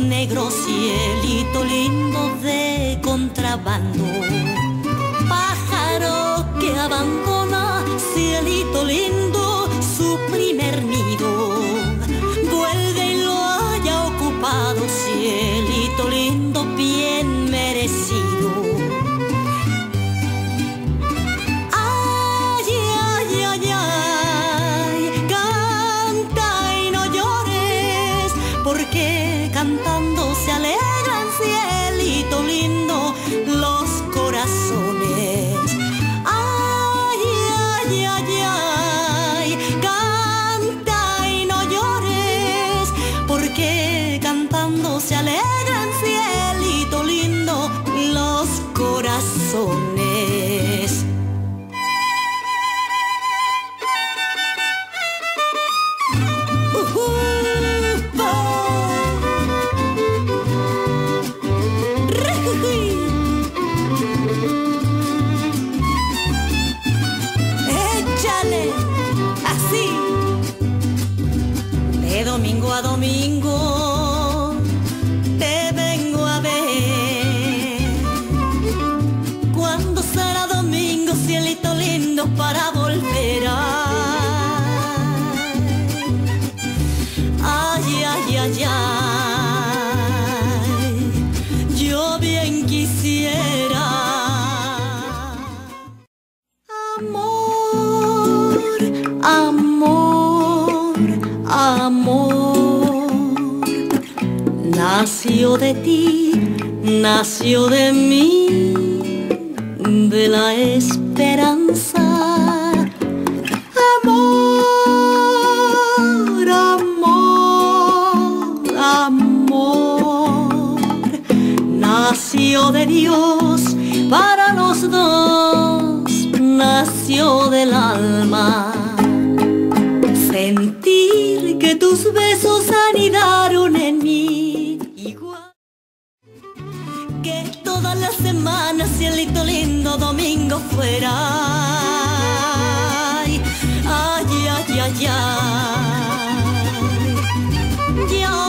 negros, cielito lindo de contrabando. Pájaro que abandona, cielito lindo, su primer nido. Vuelve y lo haya ocupado, cielo. soul. Cielito lindo, para volver a Ay, ay, ay, ay, yo bien quisiera. Amor, amor, amor, nació de ti, nació de mí, de la esperanza. Amor, amor, amor, nació de Dios para los dos, nació del alma. Sentir que tus besos semanas, cielito lindo, domingo fuera. Ay, ay, ay, ay, ay. Yo